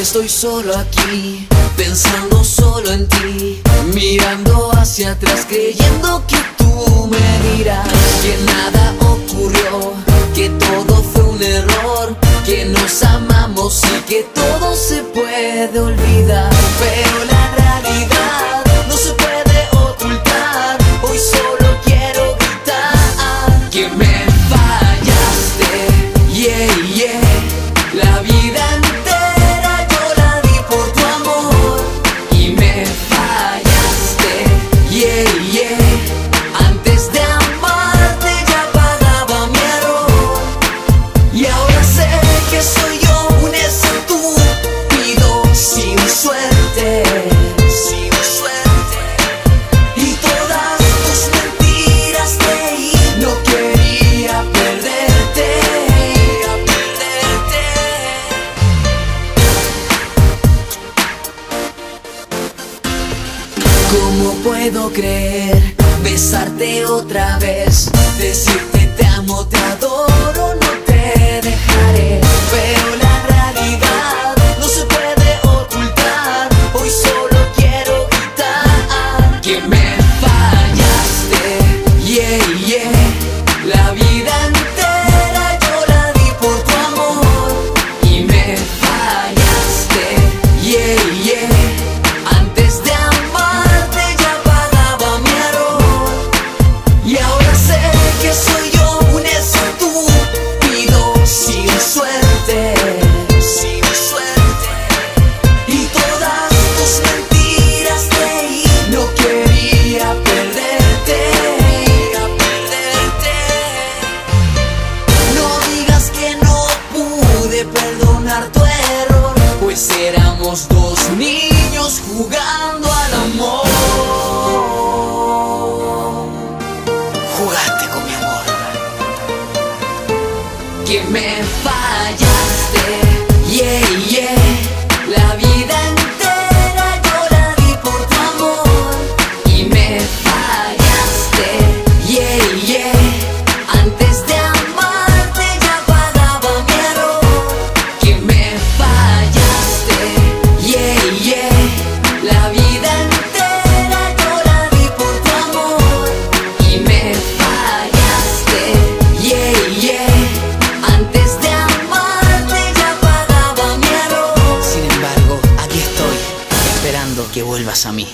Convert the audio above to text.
estoy solo aquí, pensando solo en ti, mirando hacia atrás, creyendo que tú me dirás que nada ocurrió, que todo fue un error, que nos amamos y que todo se puede olvidar, pero la realidad no se puede ocultar, hoy solo quiero gritar puedo creer Besarte otra vez Decirte te amo, te adoro perdonar pues éramos dos niños jugando al amor. Jugaste con mi amor, que me fallaste, yeah, yeah, la vida. que vuelvas a mí.